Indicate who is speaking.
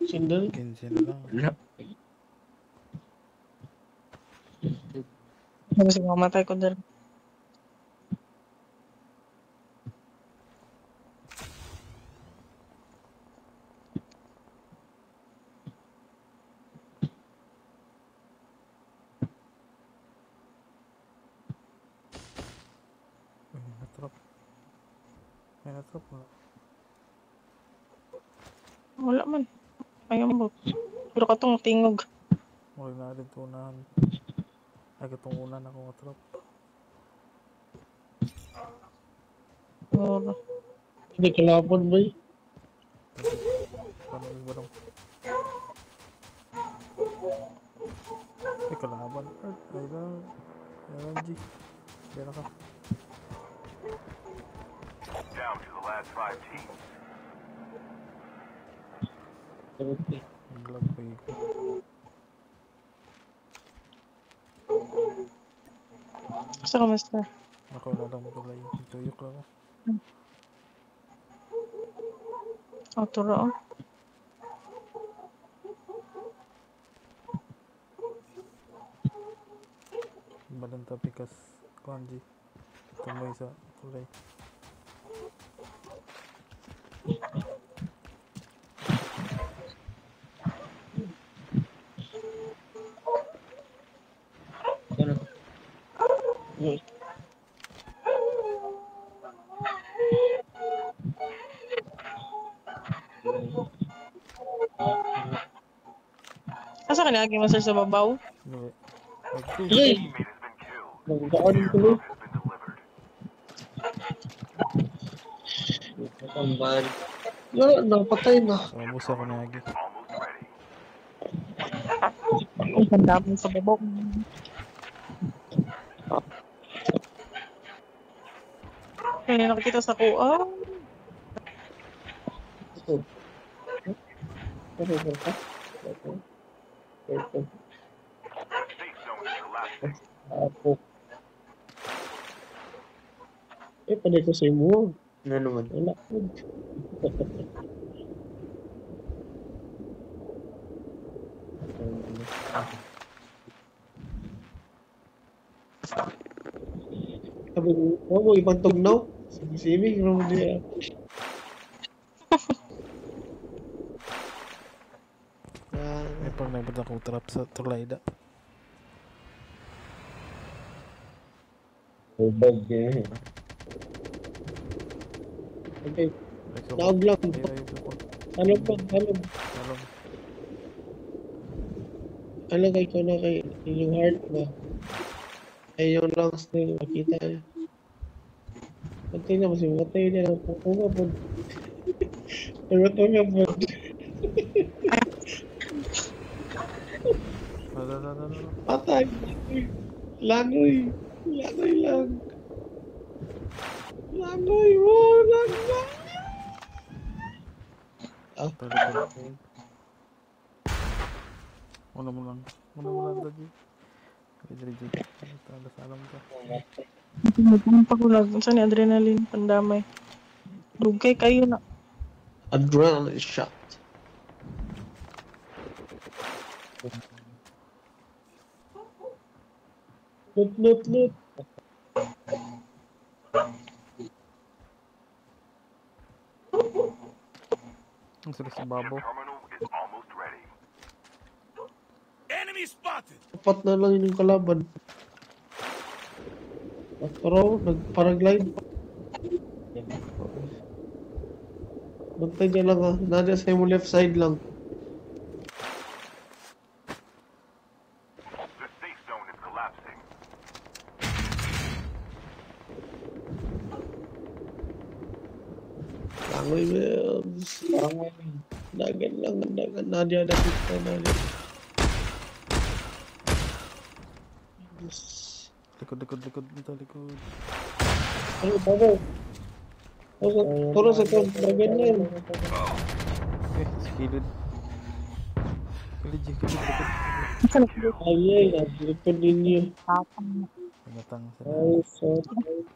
Speaker 1: Sindal.
Speaker 2: 15 na lang.
Speaker 1: Wala.
Speaker 3: Kasi mamatay ko dyan.
Speaker 2: May natrap. May natrap wala.
Speaker 3: Wala man. Ayaw mo. Pero katong tingog.
Speaker 2: Wala na rin tunahan. Ay, katong una na akong natrap.
Speaker 3: Oo.
Speaker 1: Hindi kalapon ba eh?
Speaker 2: Paano yung barang? Ay, kalaban. Earth, ay lang. Ay G. Kaya ka.
Speaker 4: Down to the last five teams.
Speaker 2: పోయి
Speaker 3: Gusto ko.
Speaker 2: Ako na lang pala tuyok lang.
Speaker 3: Oh,
Speaker 2: turo kanji.
Speaker 1: Kulay. Wait.
Speaker 3: Asa ka nilagay, master, sa babaw?
Speaker 2: Nag-two.
Speaker 1: Yay! Nagdaan ko
Speaker 4: delivered.
Speaker 1: Nakamban. Wala, napatay na.
Speaker 2: Ramos ako na agi.
Speaker 4: Almost ready.
Speaker 3: Ang ganda mo sa babaw. Kaya nakikita sa kuha.
Speaker 1: Apo. Eh, pwede ko sa imo. Ano naman? Wala. Sabi ko, oh, ibang tugnaw. Ano mo niya. Ah,
Speaker 2: May pag nagbata akong trap sa tulay da.
Speaker 1: Ubog eh. Okay.
Speaker 2: Ay, ay, ako.
Speaker 1: Ano ba? Ano ba? Ano kay ko na kay yung heart ba? Ay yung lungs na yung makita niya. Pati na mas matay na lang po. Kung po. Pero ito nga po. Patay. Langoy. Langoy lang. Langoy mo. Langoy. Ah,
Speaker 2: Pero, pero, Una mo lang. Una mo lang. Dali, dali, dali. Tala sa alam ka.
Speaker 3: Nagpunta pa ko lang. Saan ni adrenaline? Pandamay. Dugay kayo na.
Speaker 1: adrenaline shot. Loot, loot, loot.
Speaker 2: Ang sila sa babo.
Speaker 4: Terminal is almost ready.
Speaker 1: Apat na lang yun yung kalaban. Pero, nag-paraglide. Bantay niya lang ha. Nadia sa mo left side lang.
Speaker 4: The safe zone is collapsing.
Speaker 1: Langoy Wills. Langoy. Dagan lang. Dagan. Nadia, dapat na Nadia. Yes.
Speaker 2: Likod, dekat dekat minta likod.
Speaker 1: Ano, babo? Turo sa tol, dragon na yun.
Speaker 2: Okay, sa kilid. Kilid yun, kilid,
Speaker 1: ayo sorry.